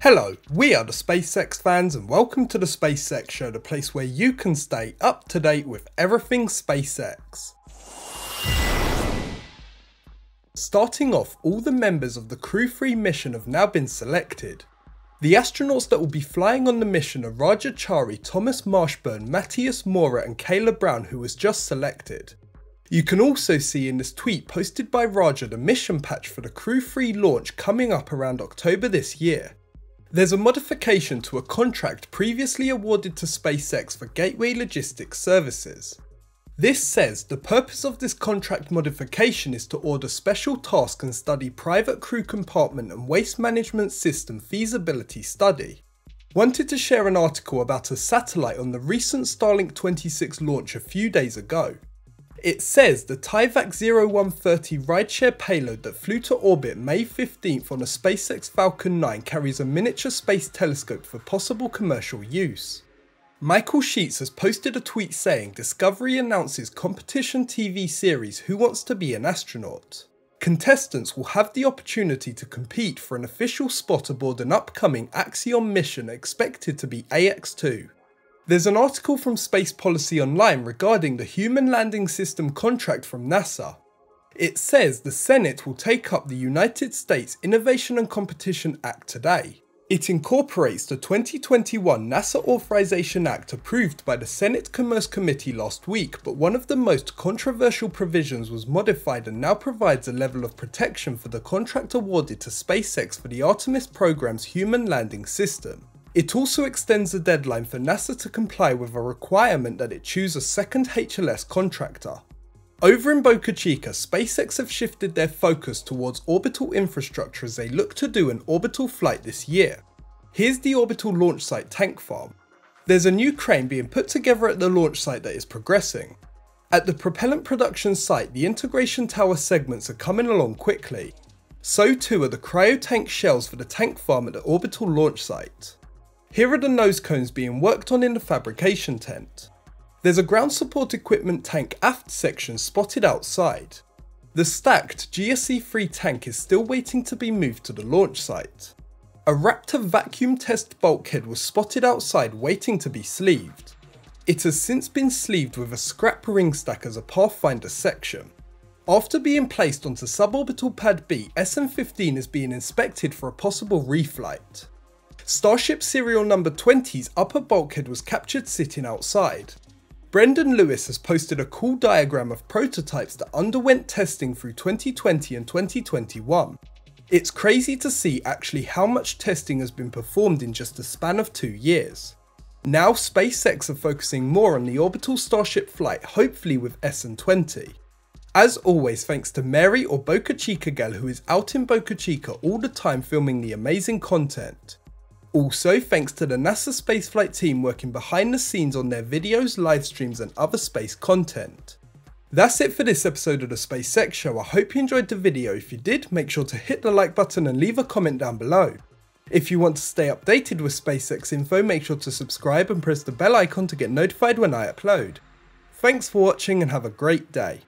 Hello, we are the SpaceX fans and welcome to the SpaceX Show, the place where you can stay up to date with everything SpaceX. Starting off, all the members of the Crew 3 mission have now been selected. The astronauts that will be flying on the mission are Raja Chari, Thomas Marshburn, Matthias Maurer and Kayla Barron who was just selected. You can also see in this tweet posted by Raja the mission patch for the Crew 3 launch coming up around October this year. There's a modification to a contract previously awarded to SpaceX for Gateway Logistics Services. This says the purpose of this contract modification is to order special task and study private crew compartment and waste management system feasibility study. Wanted to share an article about a satellite on the recent Starlink 26 launch a few days ago. It says the Tyvak 0130 rideshare payload that flew to orbit May 15th on a SpaceX Falcon 9 carries a miniature space telescope for possible commercial use. Michael Sheetz has posted a tweet saying Discovery announces competition TV series Who Wants to Be an Astronaut. Contestants will have the opportunity to compete for an official spot aboard an upcoming Axiom mission expected to be AX2. There's an article from Space Policy Online regarding the Human Landing System contract from NASA. It says the Senate will take up the United States Innovation and Competition Act today. It incorporates the 2021 NASA Authorization Act approved by the Senate Commerce Committee last week, but one of the most controversial provisions was modified and now provides a level of protection for the contract awarded to SpaceX for the Artemis program's human landing system. It also extends the deadline for NASA to comply with a requirement that it choose a second HLS contractor. Over in Boca Chica, SpaceX have shifted their focus towards orbital infrastructure as they look to do an orbital flight this year. Here's the orbital launch site tank farm. There's a new crane being put together at the launch site that is progressing. At the propellant production site, the integration tower segments are coming along quickly. So too are the cryo tank shells for the tank farm at the orbital launch site. Here are the nose cones being worked on in the fabrication tent. There's a ground support equipment tank aft section spotted outside. The stacked GSE-3 tank is still waiting to be moved to the launch site. A Raptor vacuum test bulkhead was spotted outside waiting to be sleeved. It has since been sleeved with a scrap ring stack as a Pathfinder section. After being placed onto suborbital pad B, SN15 is being inspected for a possible reflight. Starship serial number 20's upper bulkhead was captured sitting outside. Brendan Lewis has posted a cool diagram of prototypes that underwent testing through 2020 and 2021. It's crazy to see actually how much testing has been performed in just a span of two years. Now SpaceX are focusing more on the orbital Starship flight, hopefully with SN20. As always, thanks to Mary or Boca Chica Girl who is out in Boca Chica all the time filming the amazing content. Also, thanks to the NASA spaceflight team working behind the scenes on their videos, live streams and other space content. That's it for this episode of the SpaceX Show, I hope you enjoyed the video, if you did make sure to hit the like button and leave a comment down below. If you want to stay updated with SpaceX info make sure to subscribe and press the bell icon to get notified when I upload. Thanks for watching and have a great day.